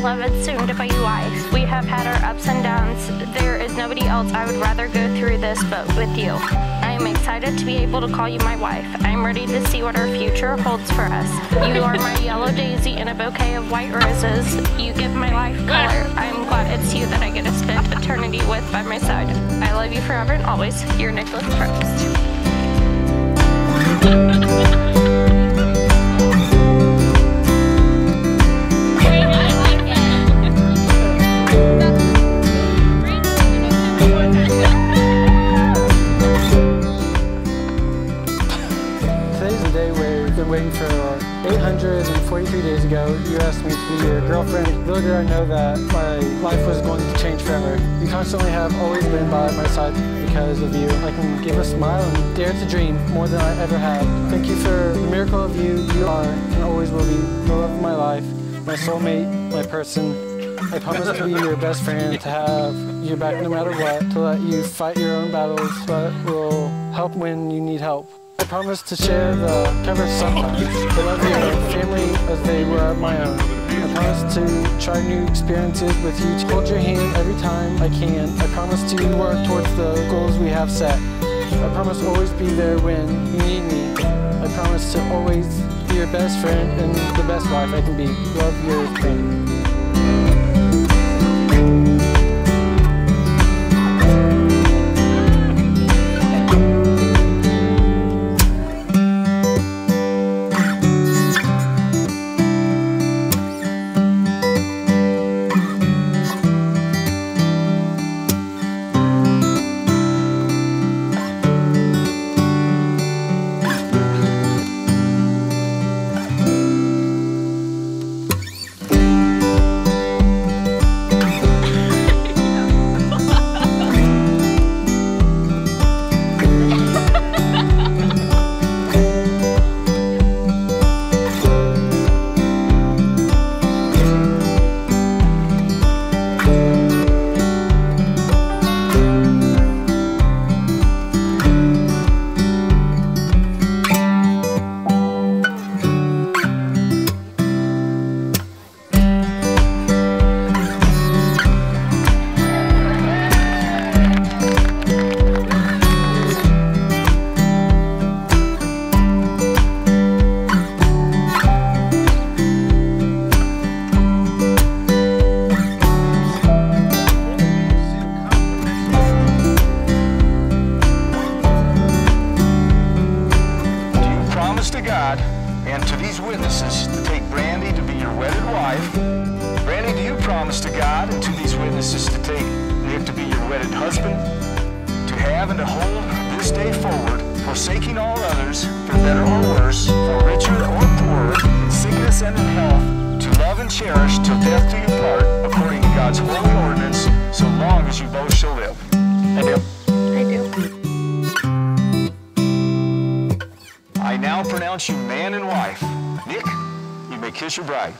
beloved soon-to-be wife. We have had our ups and downs. There is nobody else I would rather go through this but with you. I am excited to be able to call you my wife. I am ready to see what our future holds for us. You are my yellow daisy in a bouquet of white roses. You give my life color. I am glad it's you that I get to spend eternity with by my side. I love you forever and always. Your Nicholas Probst. Been waiting for 843 days ago. You asked me to be your girlfriend. Little did I know that my life was going to change forever. You constantly have always been by my side because of you. I can give a smile and dare to dream more than I ever have. Thank you for the miracle of you. You are and always will be the love of my life, my soulmate, my person. I promise to be your best friend, to have your back no matter what, to let you fight your own battles, but will help when you need help. I promise to share the cover sometimes, I love your family as they were my own. I promise to try new experiences with you, hold your hand every time I can. I promise to work towards the goals we have set. I promise always be there when you need me. I promise to always be your best friend and the best wife I can be. Love yours, Brandy. Witnesses to take Brandy to be your wedded wife? Brandy, do you promise to God and to these witnesses to take Nick to be your wedded husband? To have and to hold this day forward, forsaking all others, for better or worse, for richer or poorer, kiss your bride.